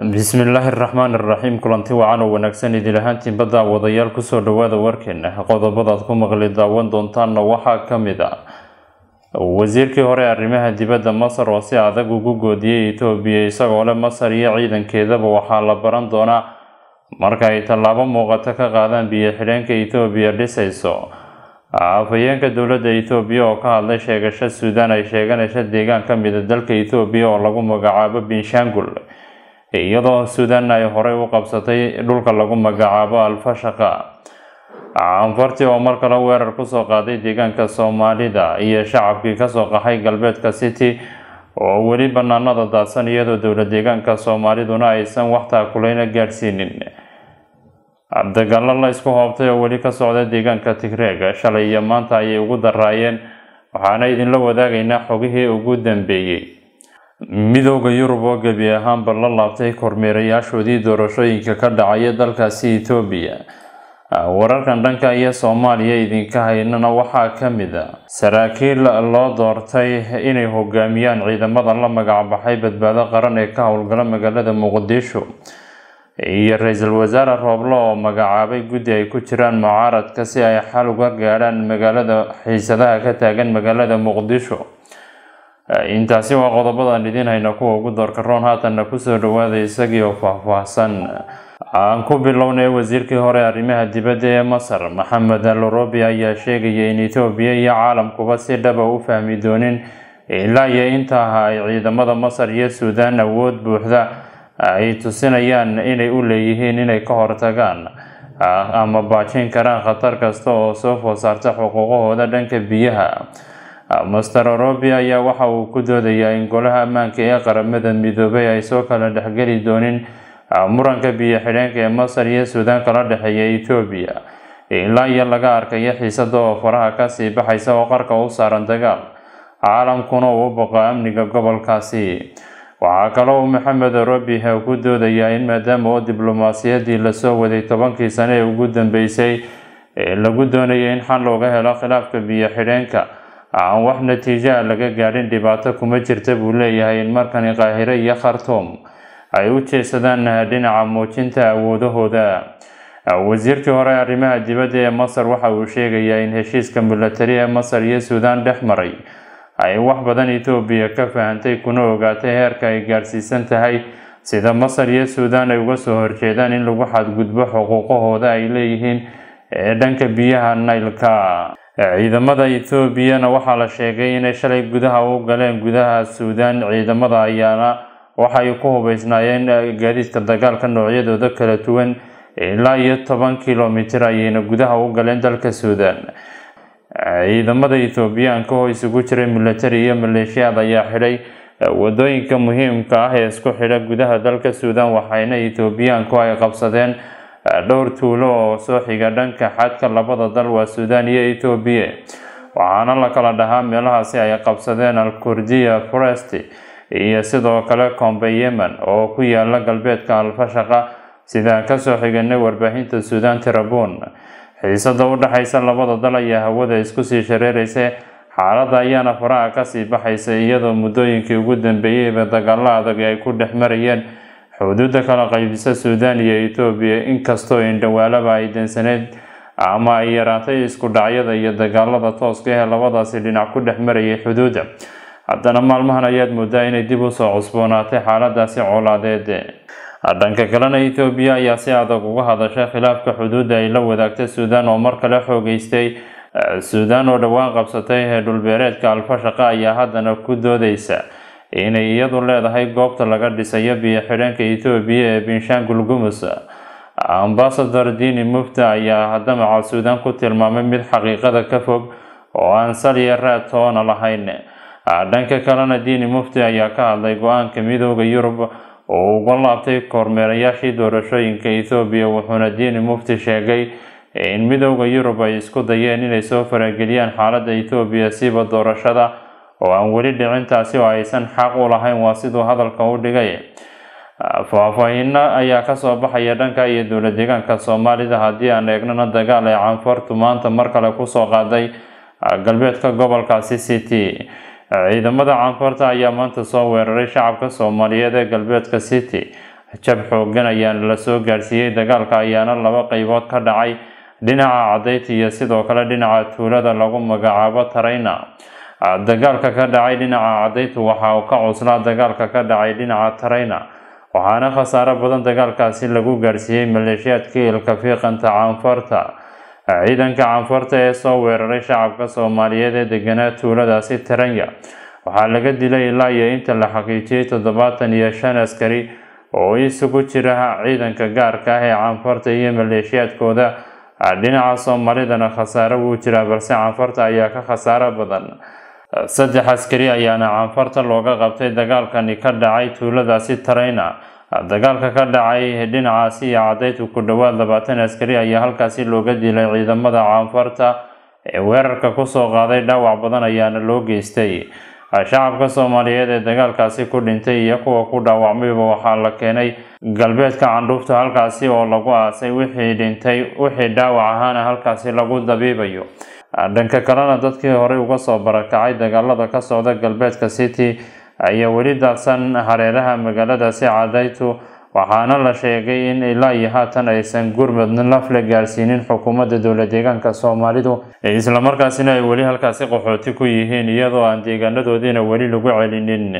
bismillaahi raxmaan iraxiim kulanti wacan oo wanaagsan idil ahaantiin badda wadayaal ku soo dhawaada warkeena. Qodobadaad ku maqli daawan doontaanna waxaa ka mid a wasiirkii hore arrimaha dibadda masar oo si adag ugu goodiyey etoobiya isagoo leh masar iyo ciidankeedaba waxaa la baran doonaa. Marka ay tallaabo muuqato ka qaadaan biyo xidheenka etoobiya dhisayso. Afhayeenka dowladda etoobiya oo ka hadlay sheegasho suudaan ay sheeganayso deegaan ka mida dalka etoobiya oo lagu magacaabo binshaangul iyadoo suudan ay horey u qabsatay dhulka lagu magacaabo alfashaqa. Canfartii oo mar kale weerar ku soo qaaday deegaanka soomaalida iyo shacabkii ka soo qaxay galbeedka city oo weli banaanada daadsan iyadoo dowla deegaanka soomaaliduna aysan wax taakuleyna gaadhsiinin. Dagaalo la isku hoobtay oo weli ka socda deegaanka tigreeg shalay iyo maanta ayay ugu daraayeen waxaana idinla wadaagaynaa xogihii ugu dambeeyey midooda yurub oo gebi ahaanba la laabtay kormeerayaashoodii doorashooyinka ka dhacaya dalkaasi etoobiya wararkan dhanka iyo soomaaliya idinka haynana waxaa ka mid a saraakiil loo doortay inay hogaamiyaan ciidamada la magacbaxay badbaado qaran ee ka howlgala magaalada muqdisho iyo ra'iisul wasaare rooblo oo magacaabay guddi ay ku jiraan mucaaradka si ay xal uga gaadhaan magaalada xiisadaha ka taagan magaalada muqdisho intaasi waa qodobadan idiin hayna kuwa ugu doorka roon haatanna ku soo dhawaada isagii oo faahfaahsan. Aan ku bilownay wasiirkii hore arrimaha dibadda ee masar maxamed alorobi ayaa sheegaya in etoobiya iyo caalamkuba si dhaba u fahmi doonin ilaa iyo intaa ay ciidamada masar iyo suudaan awood buuxda ay tusinayaan inay u leeyihiin inay ka hortagaan ama baajin karaan khatar kasta oo soo food saarta xuquuqahooda dhanka biyaha master orobi ayaa waxa uu ku doodayaa in golaha ammaanka ee qaramada midoobay ay soo kala dhexgeli doonin muranka biyo xidheenka ee masar iyo suudaan kala dhexeeya etoobiya ilaa iyo laga arkayo xiisada oo faraha ka sii baxaysa oo qarka u saaran dagaal caalamkuna uu u boqo amniga gobolkaasi. Waxaa kaloo uu maxamed orobi ku doodayaa in maadaama oo diblomaasiyadii la soo waday tobankii sane ee ugu dambeysay lagu doonaya in xal looga helo khilaafka biyo xidheenka aan wax natiijaha laga gaadhin dhibaato kuma jirta buu leeyahay in markani qaahire iyo khartoum ay u jeesadaan dhinaca muujinta awoodahooda wasiirkii hore arrimaha dibadda ee masar waxa uu sheegayaa in heshiiska milatari ee masar iyo suudaan dhex maray ay wax badan etoobiya ka fahantay kuna ogaatay heerka ay gaadhsiisan tahay sida masar iyo suudaan ay uga soo horjeedaan in lagu xadgudbo xuquuqahooda ay leeyihiin ee dhanka biyaha naylka ciidamada etoobiyana waxaa la sheegay inay shalay gudaha u galeen gudaha suudaan. Ciidamada ayaana waxay ku hubeysnaayeen gaadiidka dagaalka noocyadooda kala duwan ilaa iyo toban kilomitir ayayna gudaha u galeen dalka suudaan. Ciidamada etoobiyaanka oo isugu jiray milatari iyo maleeshiyaad ayaa xidhay waddooyinka muhiimka ah ee isku xidha gudaha dalka suudaan waxayna etoobiyaanku ay qabsadeen dhowr tuulo oo soo xiga dhanka xadka labada dal waa suudaan iyo etoobiya waxaana la kala dhahaa meelahaasi ay qabsadeen alkurdiya forest iyo sidoo kale kombe yemen oo ku yaalla galbeedka alfashaqa sidaan ka soo xiganay warbaahinta suudaan tirabun xiisada u dhexaysa labada dal ayaa hawada isku sii shareeraysa xaaladda ayaana faraha ka sii baxaysa iyadoo muddooyinkii ugu dambeeyeyba dagaalo adag ay ku dhex marayeen xuduudda kala qaybisa suudaan iyo etoobiya inkastoo indhawaalaba ay dansaneyd ama ay yaraatay isku dhacyada iyo dagaalada tooska ee labadaasi dhinac ku dhex marayay xuduudda. Haddana maalmahan ayaad moodaa inay dib u soo cusboonaatay xaaladaasi colaadeed dhanka kalena etoobiya ayaa si adag uga hadashay khilaafka xuduudda ay la wadaagta suudaan oo mar kale xoogeystay. Suudaan oo dhowaan qabsatay ee dhulbeereedka alfashaqa ayaa haddana ku doodeysa inay iyadu leedahay goobta laga dhisayo biyo xidheenka etoobiya ee binshaangul gumus ambasador dini mufta ayaa damaca suudaan ku tilmaamay mid xaqiiqada ka fog oo aan saliya raad toona lahayn. Dhanka kalena dini mufti ayaa ka hadlay go'aanka midooda yurub oo uga laabtay kormeerayaashii doorashooyinka ethoobiya wuxuuna dini mufti sheegay in midooda yurub ay isku dayeen inay soo farageliyaan xaaladda ethoobiya siba doorashada oo aan weli dhicin taasi oo aysan xaq u lahayn waa siduu hadalka u dhigay. Faahfaahiino ayaa ka soo baxaya dhanka iyo dowla deegaanka soomaalida. Haddii aan eegnana dagaal ay canfartu maanta mar kale ku soo qaaday galbeedka gobolkaasi city ciidamada canfarta ayaa maanta soo weeraray shacabka soomaaliyeed ee galbeedka city jab xoogan ayaana la soo gaarsiiyey dagaalka ayaana laba qeybood ka dhacay dhinaca cadayta iyo sidoo kale dhinaca tuulada lagu magacaabo tarayna dagaalka ka dhacay dhinaca cadaytu waxa uu ka cuslaa dagaalka ka dhacay dhinaca tarayna. Waxaana khasaaro badan dagaalkaasi lagu gaarsiiyey maleeshiyaadka ilka fiiqanta caanfarta. Ciidanka caanfarta ee soo weeraray shacabka soomaaliyeed ee deganaa tuuladaasi taranya. Waxaa laga dilay ilaa iyo inta la xaqiijiyey toddobaatan iyo shan askari oo isugu jira ciidanka gaarka ah ee caanfarta iyo maleeshiyaadkooda. Dhinaca soomaalidana khasaaro wuu jiraa balse caanfarta ayaa ka khasaaro badan saddex askari ayaana caanfarta looga qabtay dagaalkani ka dhacay tuuladaasi tarayna dagaalka ka dhacay dhinacaasi iyo cadaytu ku dhowaad labaatan askari ayaa halkaasi looga dilay ciidamada caanfarta ee weerarka ku soo qaaday dhaawac badan ayaana loo geystay. Shacabka soomaaliyeed ee dagaalkaasi ku dhintay iyo kuwa ku dhaawacmayba waxaa la keenay galbeedka candhuufta halkaasi oo lagu aasay wixii dhintay wixii dhaawac ahaana halkaasi lagu dabiibayo dhanka kalena dadkii horey uga soo barakacay dagaalada ka socda galbeedka city ayaa weli daadsan hareeraha magaaladaasi cadaytu waxaana la sheegay in ilaa iyo haatan aysan gurmud lafle gaarsiinin xukuumadda dowla deegaanka soomaalidu. Islamarkaasina ay weli halkaasi qaxooti ku yihiin iyadoo aan deegaanadoodiina weli lagu celinin.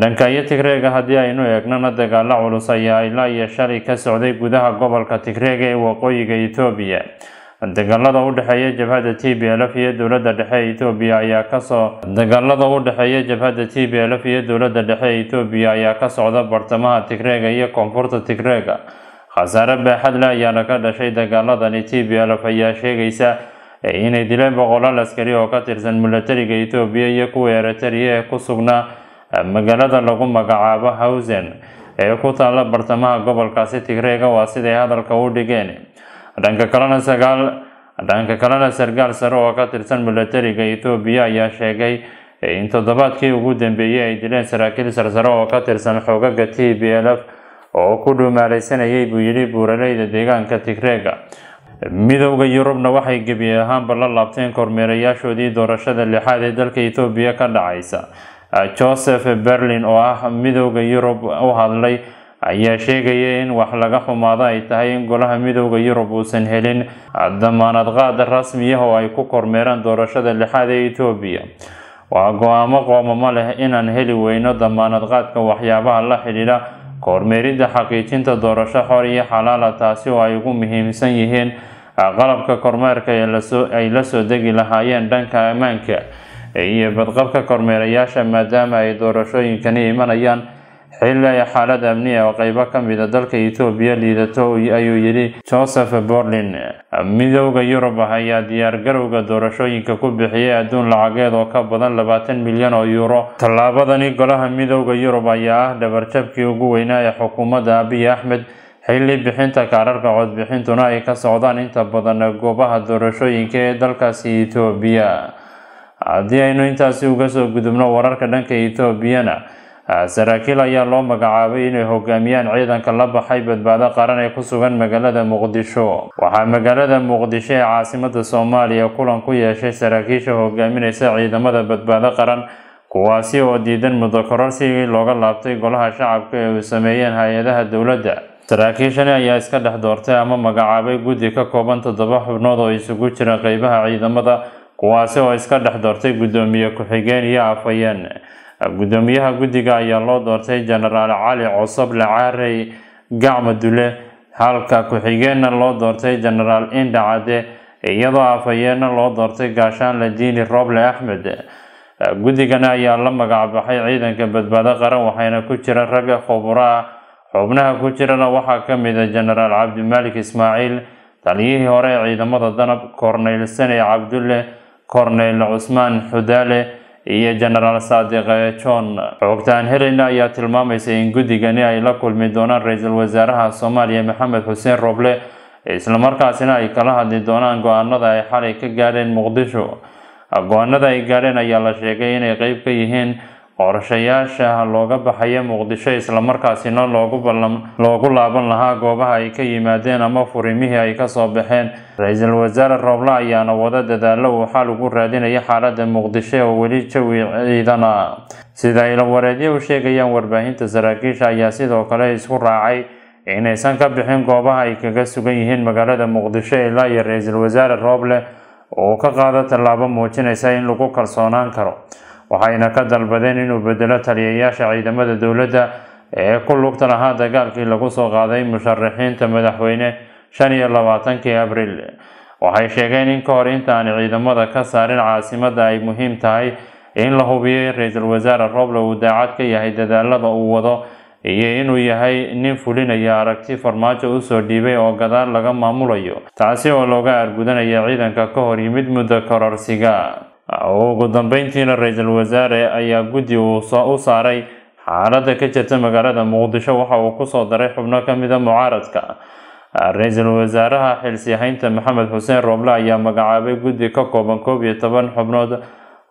Dhanka iyo tigreega haddii aynu eegnana dagaalo culus ayaa ilaa iyo shalay ka socday gudaha gobolka tigreega ee waqooyiga etoobiya dagaalada u dhexeeya jabhadda t b lf iyo dowladda dhexe ee etoobiya ayaa ka soo dagaalada u dhexeeya jabhadda t b lf iyo dowladda dhexe ee etoobiya ayaa ka socda bartamaha tigreega iyo koonfurta tigreega khasaare baaxad leh ayaana ka dhashay dagaaladani t b lf ayaa sheegaysa inay dileen boqolaal askari oo ka tirsan milatariga etoobiya iyo kuwa eritrea ee ku sugnaa magaalada lagu magacaabo hawsen ee ku taala bartamaha gobolkaasi tigreega waa siday hadalka u dhigeen dhanka kalena sagaal dhanka kalena sarkaal sare oo ka tirsan milatariga etoobiya ayaa sheegay in toddobaadkii ugu dambeeyey ay dileen saraakiil sarsare oo ka tirsan xoogaga t b l f oo ku dhumaaleysanayay buu yidhi buuraleyda deegaanka tigreega midowda yurubna waxay gebi ahaanba la laabteen kormeerayaashoodii doorashada lixaad ee dalka etoobiya ka dhacaysa joseph berlin oo ah midowda yurub u hadlay ayaa sheegaya in wax laga xumaado ay tahay in golaha midowda yurub uusan helin damaanad qaad rasmi ah oo ay ku kormeeraan doorashada lixaad ee etoobiya waa go'aamo qoomamo leh inaan heli weyno damaanad qaadka waxyaabaha la xidhiidha kormeeridda xaqiijinta doorasho xor iyo xalaala taasi oo ay ugu muhiimsan yihiin qalabka kormeerka ay la soo degi lahaayeen dhanka ammaanka iyo badqabka kormeerayaasha maadaama ay doorashooyinkani imanayaan xilli ay xaalad amni ah oo qeybo ka mida dalka etoobiya liidato ayuu yidhi joseph borlin midowda yurub ayaa diyaargarowga doorashooyinka ku bixiyay adduun lacageed oo ka badan labaatan milyan oo yuuro. Tallaabadani golaha midowda yurub ayaa ah dhabarjabkii ugu weynaa ee xukuumadda abiy axmed. Xilli bixinta kaararka codbixintuna ay ka socdaan inta badan goobaha doorashooyinka ee dalkaasi etoobiya. Haddii aynu intaasi uga soo gudubno wararka dhanka etoobiyana saraakiil ayaa loo magacaabay inay hogaamiyaan ciidanka la baxay badbaado qaran ee ku sugan magaalada muqdisho. Waxaa magaalada muqdisho ee caasimada soomaaliya kulan ku yeeshay saraakiisha hogaamineysa ciidamada badbaado qaran kuwaasi oo diidan muddo kororsigii looga laabtay golaha shacabka ee uu sameeyeen hay'adaha dowladda. Saraakiishani ayaa iska dhex doortay ama magacaabay guddi ka kooban toddoba xubnood oo isugu jira qeybaha ciidamada kuwaasi oo iska dhex doortay guddoomiye ku-xigeen iyo afhayeen guddoomiyaha guddiga ayaa loo doortay jenaraal cali cosoble caarey gacma dule halka ku-xigeenna loo doortay jenaraal indha cadde iyadoo afhayeenna loo doortay gaashaanle diini roble axmed. Guddigana ayaa la magacbaxay ciidanka badbaado qaran waxayna ku jira ragga khubro ah. Xubnaha ku jirana waxaa ka mid a jenaraal cabdimaalik ismaaciil taliyihii hore ee ciidamada danab korneyl sane cabdulle korneyl cusmaan xudaale iyo jenaraal saadiqe john xoogtaan helayna ayaa tilmaamaysa in guddigani ay la kulmi doonaan ra'iisul wasaaraha soomaaliya maxamed xuseen roble. Islamarkaasina ay kala hadli doonaan go'aanada ay xalay ka gaadheen muqdisho. Go'aanada ay gaadheen ayaa la sheegay inay qeyb ka yihiin qorshayaasha looga baxaya muqdisho islamarkaasina loogu laaban lahaa goobaha ay ka yimaadeen ama furimihii ay ka soo baxeen. Ra'iisul wasaare rooble ayaana wada dadaalo uu xal ugu raadinaya xaalada muqdisho oo weli jawi ciidan ah sida ay wareedyo u sheegayaan warbaahinta saraakiisha ayaa sidoo kale isku raacay inaysan ka bixin goobaha ay kaga sugan yihiin magaalada muqdisho ilaa iyo ra'iisul wasaare rooble oo ka qaado tallaabo muujinaysa in lagu kalsoonaan karo waxayna ka dalbadeen inuu bedelo taliyayaasha ciidamada dowladda ee ku lugta lahaa dagaalkii lagu soo qaaday musharaxiinta madaxweyne shan iyo labaatankii abril. Waxay sheegeen in ka hor intaani ciidamada ka saarin caasimada ay muhiim tahay in la hubiyo in ra'iisul wasaare rooble uu daacad ka yahay dadaalada uu wado iyo inuu yahay nin fulinaya aragti farmaajo u soo dhiibay oo gadaal laga maamulayo taasi oo looga argudanaya ciidanka ka hor yimid muddo kororsiga ugu dambeyntiina ra'iisul wasaare ayaa guddi uu u saaray xaalada ka jirta magaalada muqdisho. Waxa uu ku soo daray xubno kamida mucaaradka. Ra'iisul wasaaraha xilsihaynta maxamed xuseen rooble ayaa magacaabay guddi ka kooban koob iyo toban xubnood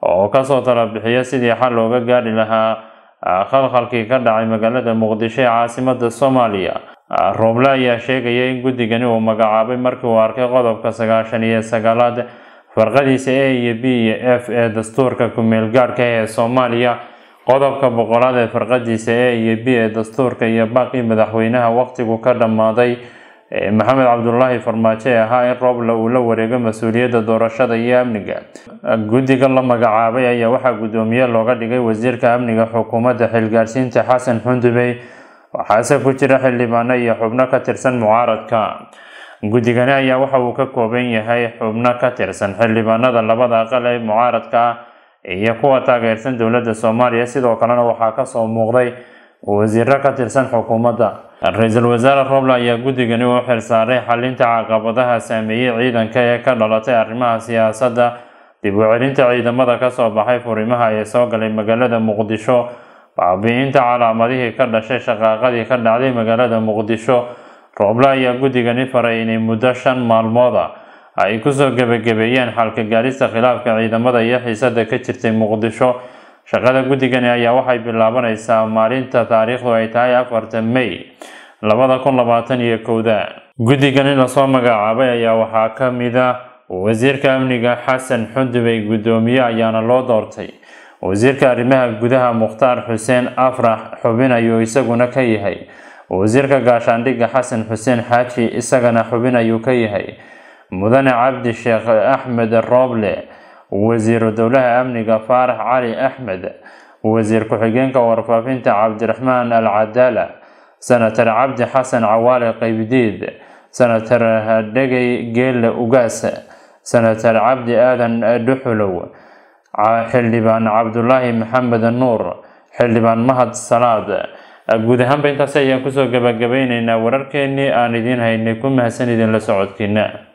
oo ka soo talabixiya sidii xal looga gaari lahaa khalkhalkii ka dhacay magaalada muqdisho ee caasimada soomaaliya. Rooble ayaa sheegaya in guddigani uu magacaabay markii uu arkay qodobka sagaashan iyo sagaalaad farqadiisa a iyo b iyo f ee dastuurka ku-meel gaadhka ee soomaaliya qodobka boqolaad ee farqadiisa a iyo b ee dastuurka iyo baaqii madaxweynaha waqtigu ka dhammaaday maxamed cabdulaahi farmaajo ee ahaa in rooble uu la wareego mas'uuliyadda doorashada iyo amniga. Guddiga la magacaabay ayaa waxaa guddoomiye looga dhigay wasiirka amniga xukuumadda xilgaarsiinta xasan xundubey waxaase ku jira xildhibaano iyo xubno ka tirsan mucaaradka guddigani ayaa waxa uu ka kooban yahay xubno ka tirsan xildhibaanada labada aqal ee mucaaradka ah iyo kuwa taageersan dowladda soomaaliya. Sidoo kalena waxaa ka soo muuqday wasiiro ka tirsan xukuumadda. Ra'iisul wasaare rooble ayaa guddigani u xilsaaray xalinta caqabadaha saameeyey ciidanka ee ka dhalatay arrimaha siyaasadda. Dib u celinta ciidamada ka soo baxay furimaha ee soo galay magaalada muqdisho baabi'inta calaamadihii ka dhashay shaqaaqadii ka dhacday magaalada muqdisho rooble ayaa guddigani faray inay muddo shan maalmooda ay ku soo gebagabeeyeen xalka gaarista khilaafka ciidamada iyo xiisada ka jirtay muqdisho. Shaqada guddigani ayaa waxay bilaabanaysaa maalinta taariikhdu ay tahay afarta may labada kun labaatan iyo kowda guddigani la soo magacaabay ayaa waxaa ka mid ah wasiirka amniga xasan xundubey guddoomiye ayaana loo doortay. Wasiirka arrimaha gudaha mukhtaar xuseen afrax xubin ayuu isaguna ka yahay wasiirka gaashaandhigga xasan xuseen xaaji isagana xubin ayuu ka yahay. Mudane cabdi sheekh axmed rooble wasiiru dowlaha amniga faarax cali axmed wasiir ku-xigeenka warfaafinta cabdiraxmaan al cadaala senatar cabdi xasan cawaale qaybdiid senatar dhegey geelle ugaas senatar cabdi aadan dhuxulow xildhibaan cabdulaahi maxamed nuur xildhibaan mahad salaad guud ahaanba intaasi ayaan ku soo gabagabeyneynaa wararkeenii aan idiin haynay ku mahadsan idinla socodkiina